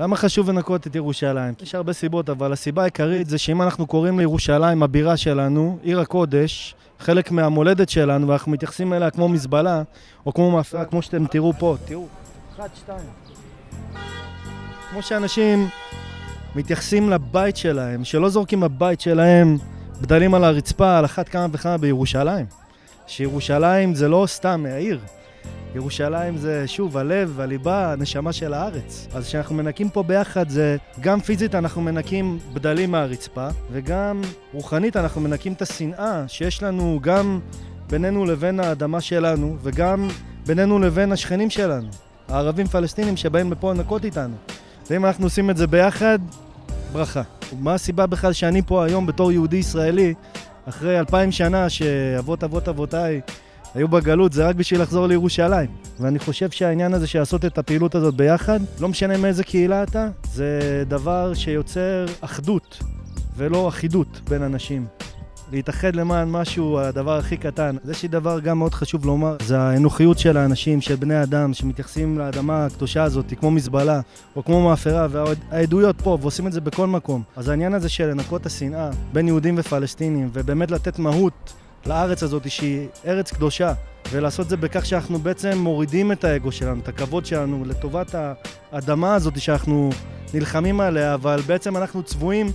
למה חשוב לנקות את ירושלים? יש הרבה סיבות, אבל הסיבה העיקרית זה שאם אנחנו קוראים לירושלים הבירה שלנו, עיר הקודש, חלק מהמולדת שלנו, ואנחנו מתייחסים אליה כמו מזבלה, או כמו מאפרה, כמו שאתם תראו פה. תראו, אחת, שתיים. כמו שאנשים מתייחסים לבית שלהם, שלא זורקים בבית שלהם בדלים על הרצפה, על אחת כמה וכמה בירושלים. שירושלים זה לא סתם העיר. ירושלים זה, שוב, הלב, הליבה, הנשמה של הארץ. אז כשאנחנו מנקים פה ביחד, זה גם פיזית אנחנו מנקים בדלים מהרצפה, וגם רוחנית אנחנו מנקים את השנאה שיש לנו גם בינינו לבין האדמה שלנו, וגם בינינו לבין השכנים שלנו, הערבים פלסטינים שבאים לפה לנקות איתנו. ואם אנחנו עושים את זה ביחד, ברכה. מה הסיבה בכלל שאני פה היום בתור יהודי ישראלי, אחרי אלפיים שנה שאבות אבות אבותיי היו בגלות, זה רק בשביל לחזור לירושלים. ואני חושב שהעניין הזה של לעשות את הפעילות הזאת ביחד, לא משנה מאיזה קהילה אתה, זה דבר שיוצר אחדות ולא אחידות בין אנשים. להתאחד למען משהו, הדבר הכי קטן. אז יש לי דבר גם מאוד חשוב לומר, זה האנוכיות של האנשים, של בני אדם, שמתייחסים לאדמה הקדושה הזאת כמו מזבלה, או כמו מאפרה, והעדויות פה, ועושים את זה בכל מקום. אז העניין הזה של לנקות השנאה בין יהודים ופלסטינים, ובאמת לתת מהות לארץ הזאת שהיא ארץ קדושה, ולעשות את זה בכך שאנחנו בעצם מורידים את האגו שלנו, את הכבוד שלנו, לטובת האדמה הזאת שאנחנו נלחמים עליה, אבל בעצם אנחנו צבועים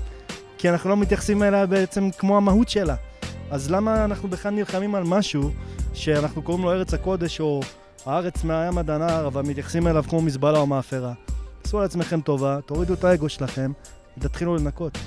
כי אנחנו לא מתייחסים אליה בעצם כמו המהות שלה. אז למה אנחנו בכלל נלחמים על משהו שאנחנו קוראים לו ארץ הקודש או הארץ מהים עד הנהר, אבל מתייחסים אליו כמו מזבלה או מאפרה? עשו לעצמכם טובה, תורידו את האגו שלכם ותתחילו לנקות.